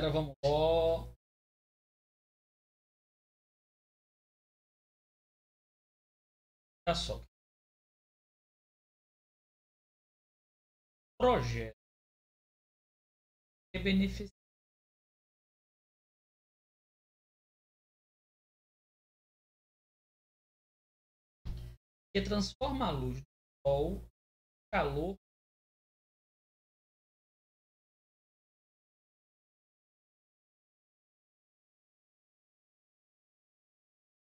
Agora vamos lá. Só. Projeto que beneficia que transforma a luz do sol em calor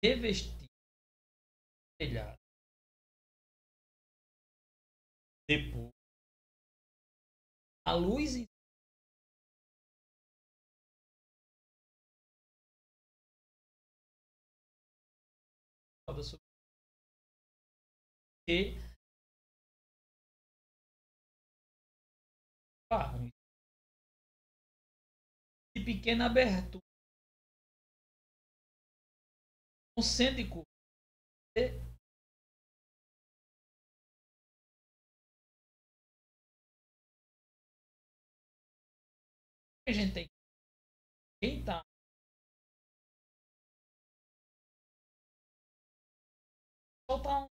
revestir telhado. Depois, a luz em e de pequena abertura concêntrico. A gente tem quem está soltar um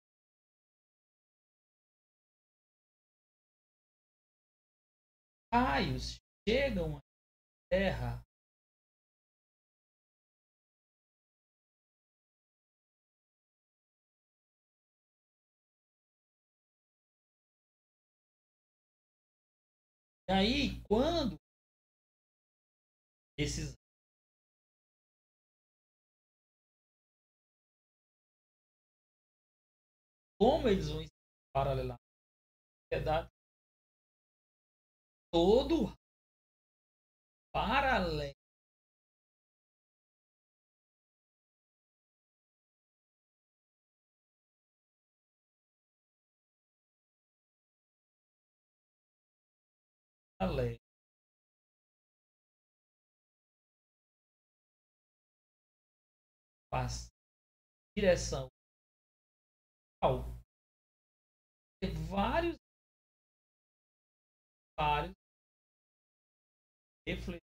raios chegam à Terra aí, quando esses como eles vão paralelar sociedade todo paralelo lei. Faz direção ao vários vários refletir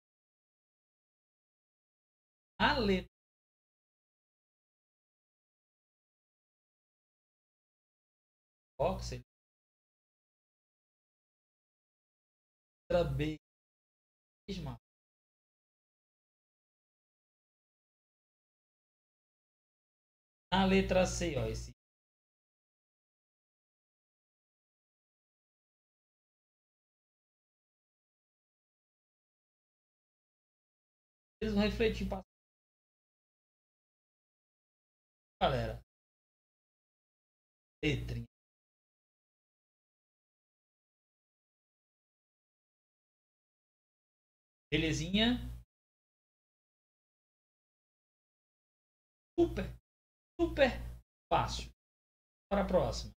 a letra oxide B mesma. Na letra C ó esse. Eles vão refletir para galera. Letrinha belezinha? Super super fácil. Para a próxima